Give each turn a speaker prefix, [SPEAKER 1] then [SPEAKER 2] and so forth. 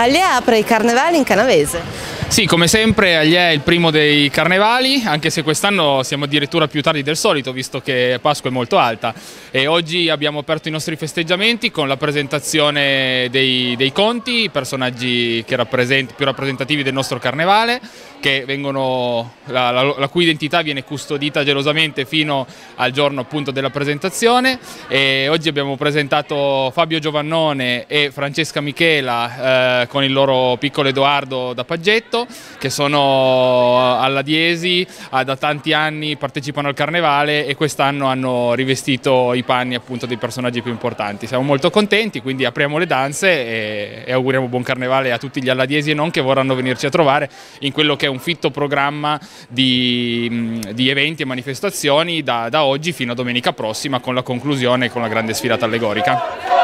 [SPEAKER 1] Allia apre i carnevali in canavese.
[SPEAKER 2] Sì, come sempre Aglia è il primo dei carnevali, anche se quest'anno siamo addirittura più tardi del solito, visto che Pasqua è molto alta. E oggi abbiamo aperto i nostri festeggiamenti con la presentazione dei, dei conti, i personaggi rappresent più rappresentativi del nostro carnevale, vengono, la, la, la, cui identità viene custodita gelosamente fino al giorno appunto della presentazione. E oggi abbiamo presentato Fabio Giovannone e Francesca Michela eh, con il loro piccolo Edoardo da Paggetto Rosso che sono alla Diesi, da tanti anni partecipano al carnevale e quest'anno hanno rivestito i panni appunto dei personaggi più importanti. Siamo molto contenti, quindi apriamo le danze e, e auguriamo buon carnevale a tutti gli alladiesi e non che vorranno venirci a trovare in quello che è un fitto programma di, di eventi e manifestazioni da, da oggi fino a domenica prossima con la conclusione con la grande sfilata allegorica.